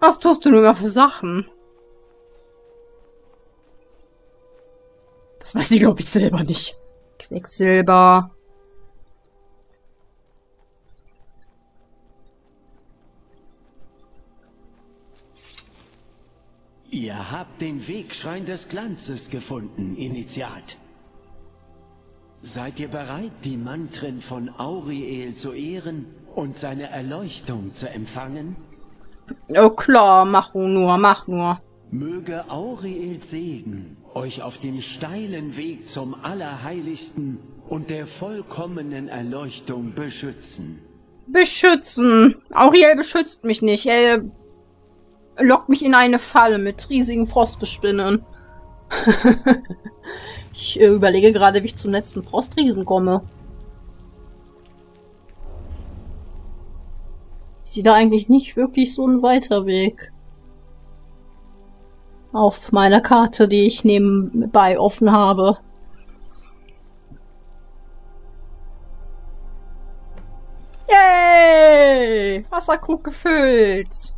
Was tust du nur immer für Sachen? Das weiß ich, glaube ich, selber nicht. Quecksilber. Ihr habt den Wegschrein des Glanzes gefunden, Initiat. Seid ihr bereit, die Mantren von Auriel zu ehren und seine Erleuchtung zu empfangen? Oh klar, mach nur, mach nur. Möge Auriels Segen euch auf dem steilen Weg zum Allerheiligsten und der vollkommenen Erleuchtung beschützen. Beschützen. Auriel beschützt mich nicht. Er lockt mich in eine Falle mit riesigen Frostbespinnen. ich äh, überlege gerade, wie ich zum letzten Frostriesen komme. Ist wieder eigentlich nicht wirklich so ein weiter Weg. Auf meiner Karte, die ich nebenbei offen habe. Yay! Wasserkrug gefüllt.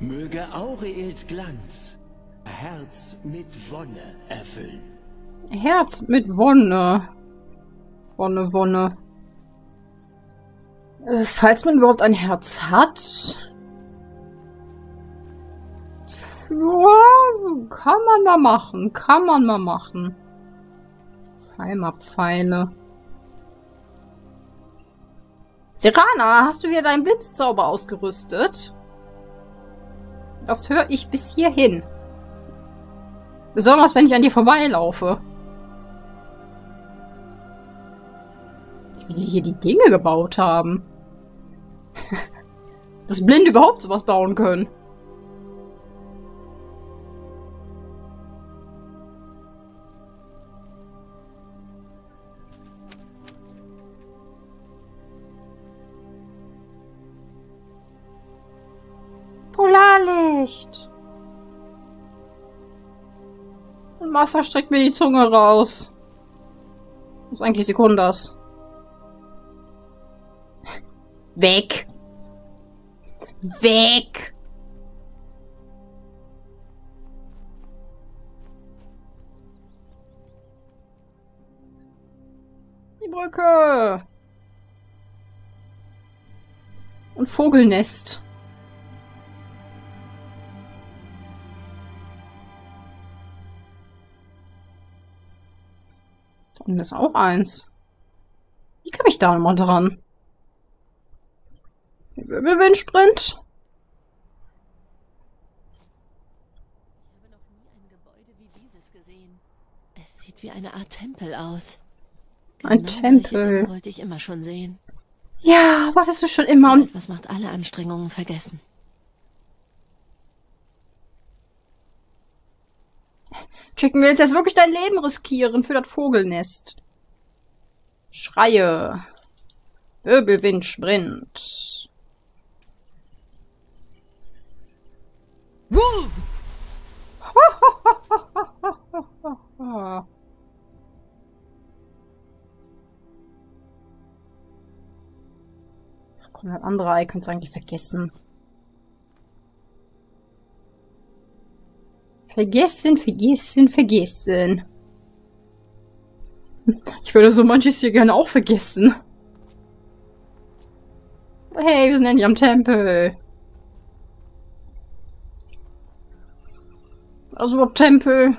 Möge Aureels Glanz Herz mit Wonne erfüllen. Herz mit Wonne. Wonne, Wonne. Äh, falls man überhaupt ein Herz hat. Ja, kann man mal machen. Kann man mal machen. Pfeilmapfeile. Serana, hast du wieder deinen Blitzzauber ausgerüstet? Das höre ich bis hierhin. Besonders, wenn ich an dir vorbeilaufe. Wie die hier die Dinge gebaut haben. Dass Blinde überhaupt sowas bauen können. Polarlicht. Und Wasser streckt mir die Zunge raus. Was ist eigentlich Sekundas? Weg! Weg! Die Brücke! Und Vogelnest. Da unten ist auch eins. Wie komme ich da nochmal dran? Wirbelwindsprint? Ich habe noch nie ein Gebäude wie dieses gesehen. Es sieht wie eine Art Tempel aus. Ein solche Tempel. Wollte ich immer schon sehen. Ja, wolltest du schon immer. So Und etwas macht alle Anstrengungen vergessen. Chicken willst jetzt wirklich dein Leben riskieren für das Vogelnest. Schreie. Wirbelwindsprint. Ach komm, das andere du eigentlich vergessen. Vergessen, vergessen, vergessen. Ich würde so manches hier gerne auch vergessen. Hey, wir sind endlich am Tempel. Also überhaupt Tempel.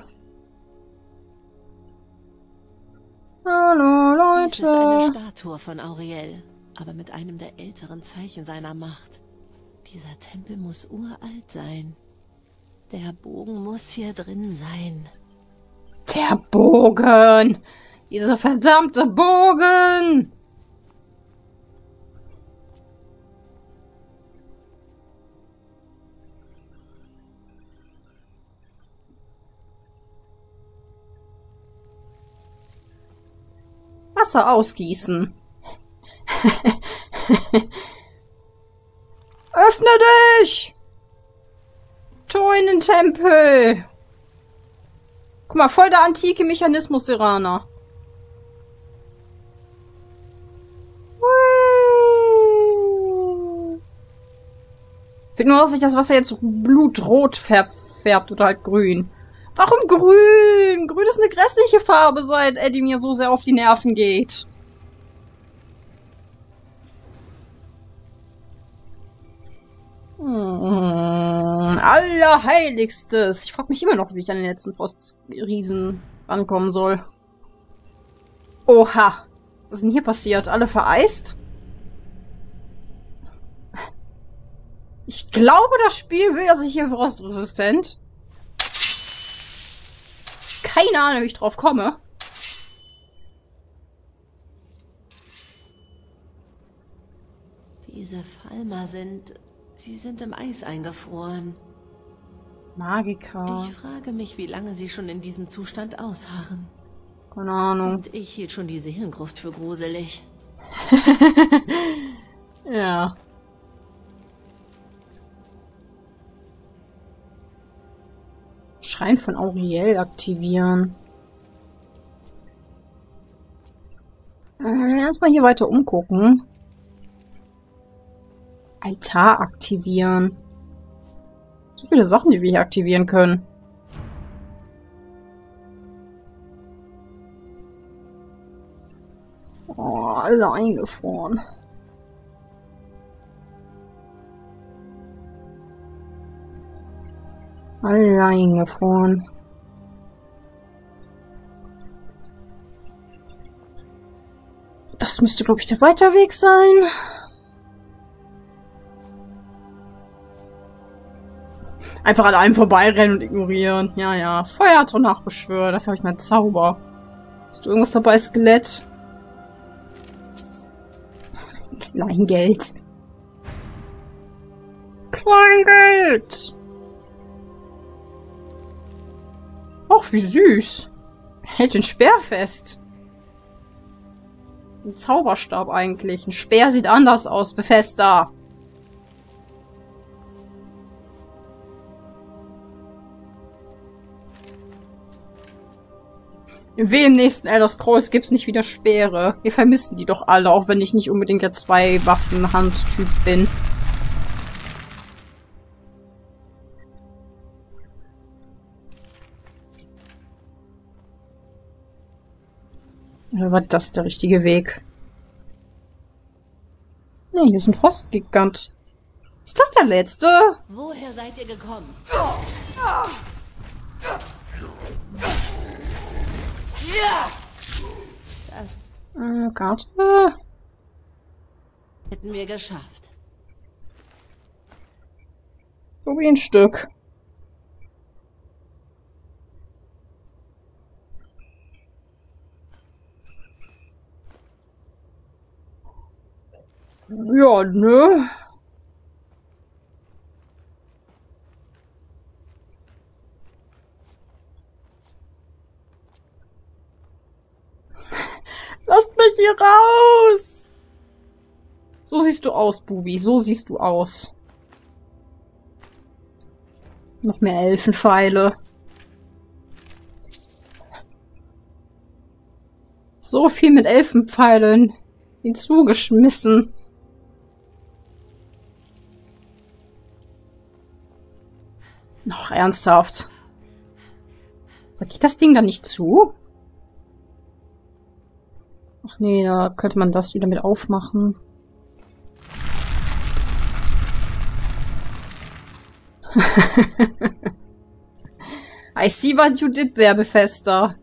Hallo, Dies ist eine Leute. Statue von Auriel, aber mit einem der älteren Zeichen seiner Macht. Dieser Tempel muss uralt sein. Der Bogen muss hier drin sein. Der Bogen. Dieser verdammte Bogen. Wasser ausgießen. Öffne dich! Tor in den Tempel! Guck mal, voll der antike Mechanismus, Iraner. Finde nur, dass sich das Wasser jetzt blutrot verfärbt oder halt grün. Warum grün? Grün ist eine grässliche Farbe, seit Eddie mir so sehr auf die Nerven geht. Hm, Allerheiligstes. Ich frage mich immer noch, wie ich an den letzten Frostriesen rankommen soll. Oha. Was ist denn hier passiert? Alle vereist? Ich glaube, das Spiel will ja sich hier frostresistent. Keine Ahnung, wie ich drauf komme. Diese Falmer sind... Sie sind im Eis eingefroren. Magiker. Ich frage mich, wie lange sie schon in diesem Zustand ausharren. Keine Ahnung. Und ich hielt schon die Seelengruft für gruselig. Ja. Schrein von Auriel aktivieren. Äh, erstmal hier weiter umgucken. Altar aktivieren. So viele Sachen, die wir hier aktivieren können. Oh, alle eingefroren. Alle eingefroren. Das müsste, glaube ich, der Weiterweg sein. Einfach an einem vorbeirennen und ignorieren. Ja, ja. Feuertor nachbeschwören. Dafür habe ich meinen Zauber. Hast du irgendwas dabei, Skelett? Kleingeld. Kleingeld! Och, wie süß. Hält den Speer fest. Ein Zauberstab eigentlich. Ein Speer sieht anders aus. Befester. Weh im nächsten Elder Scrolls gibt's nicht wieder Speere. Wir vermissen die doch alle, auch wenn ich nicht unbedingt der Zwei-Waffen-Hand-Typ bin. Oder war das der richtige Weg? Nee, hier ist ein Frostgigant. Ist das der letzte? Woher seid ihr gekommen? Das Äh, Karte. hätten wir geschafft. So wie ein Stück. Ja, ne? Lasst mich hier raus! So siehst du aus, Bubi. So siehst du aus. Noch mehr Elfenpfeile. So viel mit Elfenpfeilen hinzugeschmissen. Noch ernsthaft. Aber geht das Ding da nicht zu? Ach nee, da könnte man das wieder mit aufmachen. I see what you did there, Bethesda.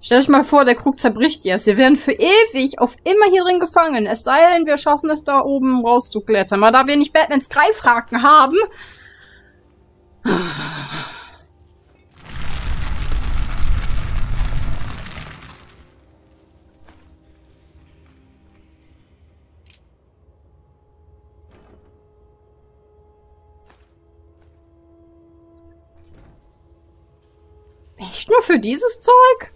Stell euch mal vor, der Krug zerbricht jetzt. Wir werden für ewig auf immer hier drin gefangen. Es sei denn, wir schaffen es da oben rauszuklettern. Aber da wir nicht Batmans Greifhaken haben... Echt nur für dieses Zeug?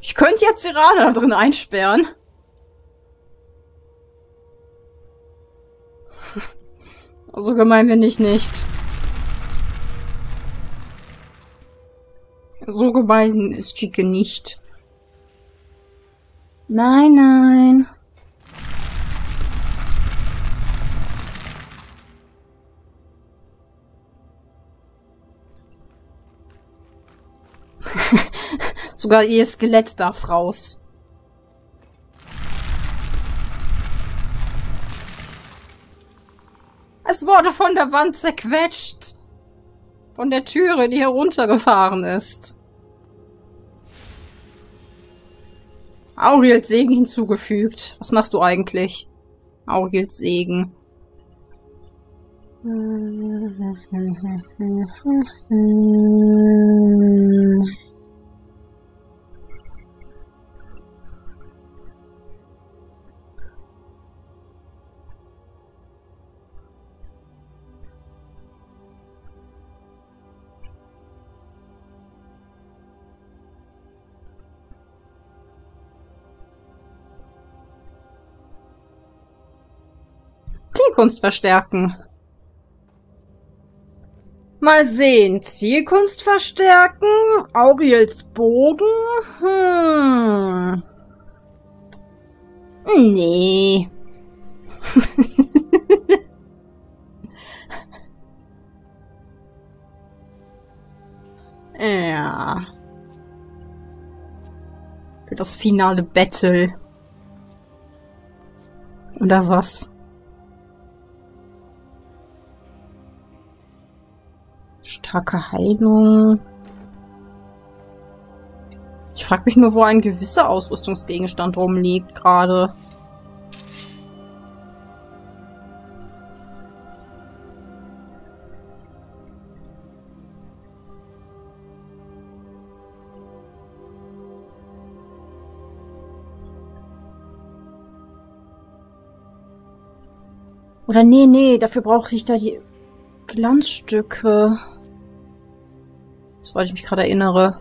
Ich könnte jetzt Iraner drin einsperren. So gemein bin ich nicht. So gemein ist Chike nicht. Nein, nein. Sogar ihr Skelett darf raus. Es wurde von der Wand zerquetscht. Von der Türe, die heruntergefahren ist. Auriels Segen hinzugefügt. Was machst du eigentlich? Auriels Segen. Zielkunst verstärken. Mal sehen. Zielkunst verstärken. Auriels Bogen. Hm. Nee. ja. Für das finale Battle. Oder was? Starke Heilung. Ich frage mich nur, wo ein gewisser Ausrüstungsgegenstand rumliegt gerade. Oder nee, nee, dafür brauche ich da die Glanzstücke. Soweit ich mich gerade erinnere.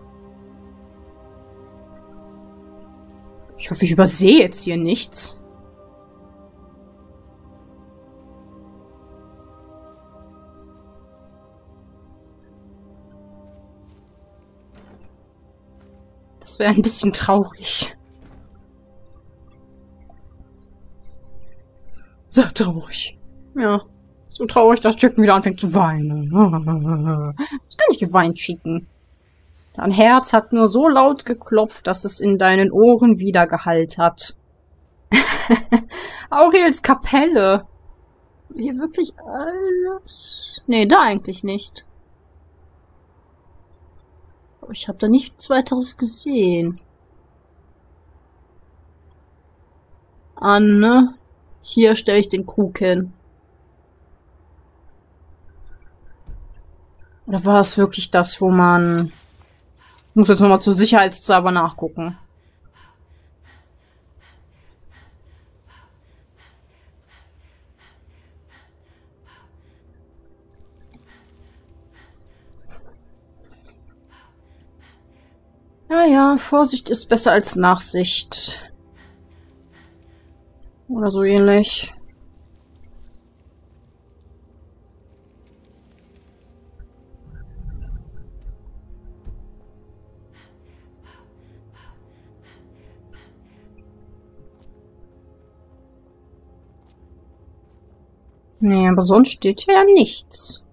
Ich hoffe, ich übersehe jetzt hier nichts. Das wäre ein bisschen traurig. Sehr traurig. Ja. So traurig, dass Chicken wieder anfängt zu weinen. Das kann ich geweint schicken. Dein Herz hat nur so laut geklopft, dass es in deinen Ohren wieder Gehalt hat. Auriels Kapelle. Hier wirklich alles? Nee, da eigentlich nicht. Ich habe da nichts weiteres gesehen. Anne, hier stelle ich den Krug hin. Oder war es wirklich das, wo man... Ich muss jetzt nochmal zur Sicherheitshalber nachgucken. Ja, ja, Vorsicht ist besser als Nachsicht. Oder so ähnlich. Nee, aber sonst steht hier ja nichts.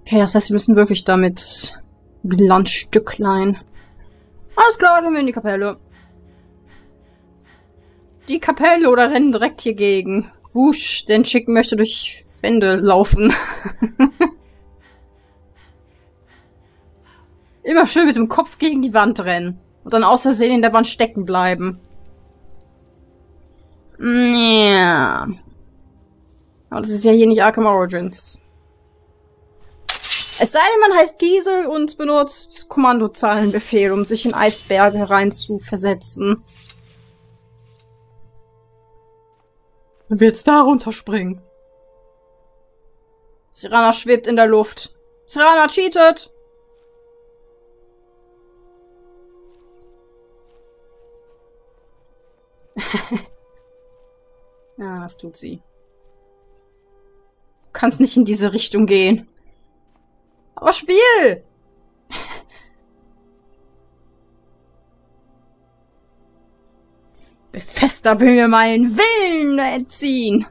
Okay, das heißt, wir müssen wirklich damit Glanzstücklein. Alles klar, gehen wir in die Kapelle. Die Kapelle oder rennen direkt hier gegen. Wusch, den Schicken möchte durch Wände laufen. Immer schön mit dem Kopf gegen die Wand rennen. Und dann aus Versehen in der Wand stecken bleiben. Ja. Aber das ist ja hier nicht Arkham Origins. Es sei denn, man heißt Giesel und benutzt Kommandozahlenbefehl, um sich in Eisberge rein zu versetzen. Und wir jetzt da runterspringen. Sirana schwebt in der Luft. Sirana cheatet! Ja, das tut sie. Du kannst nicht in diese Richtung gehen. Aber Spiel! Befester will mir meinen Willen entziehen.